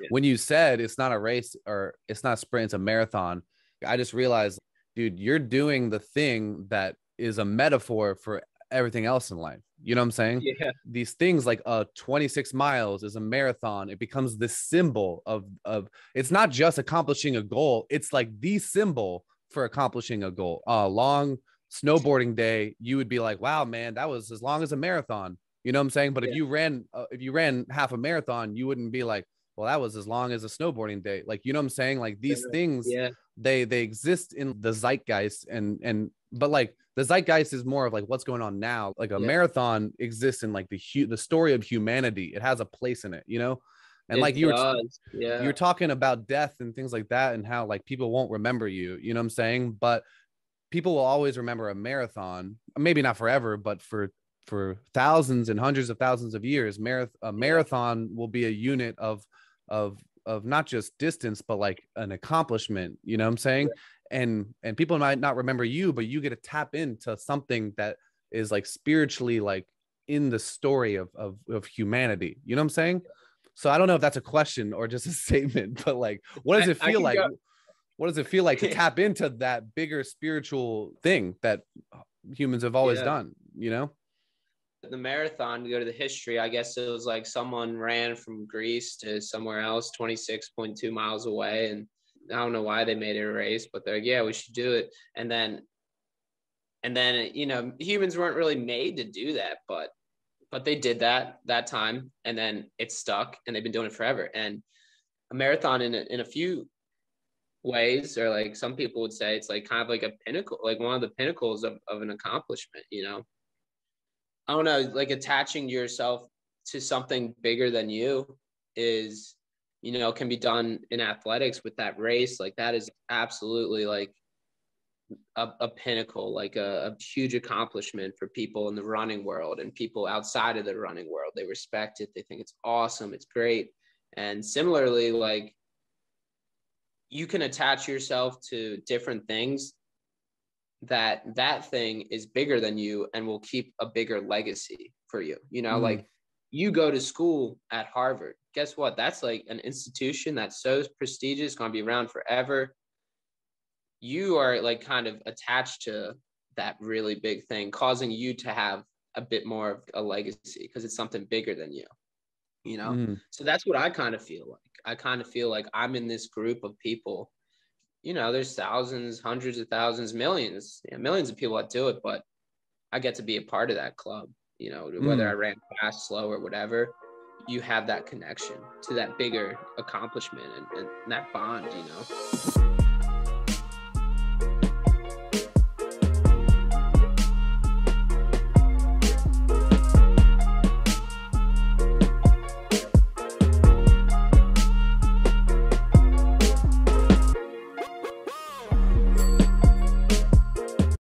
Yeah. when you said it's not a race or it's not a sprint, it's a marathon, I just realized, dude, you're doing the thing that is a metaphor for everything else in life. You know what I'm saying? Yeah. These things like uh 26 miles is a marathon. It becomes the symbol of of it's not just accomplishing a goal, it's like the symbol for accomplishing a goal. A long snowboarding day, you would be like, wow, man, that was as long as a marathon. You know what I'm saying? But if you ran uh, if you ran half a marathon, you wouldn't be like, well, that was as long as a snowboarding day. Like, you know what I'm saying? Like these things Yeah. they they exist in the zeitgeist and and but like the zeitgeist is more of like what's going on now like a Yeah. marathon exists in like the hu- the story of humanity it has a place in it you know and It like you were does. yeah. you were talking about death and things like that and how like people won't remember you you know what i'm saying but people will always remember a marathon maybe not forever but for for thousands and hundreds of thousands of years marath- a marathon will be a unit of of of not just distance but like an accomplishment you know what i'm saying? And and people might not remember you but you get to tap into something that is like spiritually like in the story of of, of humanity you know what i'm saying? So i don't know if that's a question or just a statement but like what does I- it feel like go- what does it feel like to tap into that bigger spiritual thing that humans have always Yeah. done you know the marathon to go to the history i guess it was like someone ran from greece to somewhere else 26.2 miles away. And i don't know why they made it a race but they're like yeah we should do it. And then and then you know humans weren't really made to do that but but they did that that time. And then it stuck and they've been doing it forever. And a marathon in a, in a few ways or like some people would say it's like kind of like a pinnacle like one of the pinnacles of, of an accomplishment you know I don't know, like attaching yourself to something bigger than you is, you know, can be done in athletics with that race. Like that is absolutely like a, a pinnacle, like a, a huge accomplishment for people in the running world and people outside of the running world. They respect it. They think it's awesome. It's great. And similarly, like you can attach yourself to different things that that thing is bigger than you and will keep a bigger legacy for you you know Mm. like you go to school at harvard guess what that's like an institution that's so prestigious going to be around forever you are like kind of attached to that really big thing causing you to have a bit more of a legacy because it's something bigger than you you know Mm. so that's what I kind of feel like. I kind of feel like I'm in this group of people. You know, there's thousands, hundreds of thousands, millions, yeah, millions of people that do it, but I get to be a part of that club. You know, whether Mm. I ran fast, slow, or whatever, you have that connection to that bigger accomplishment and, and that bond. You know.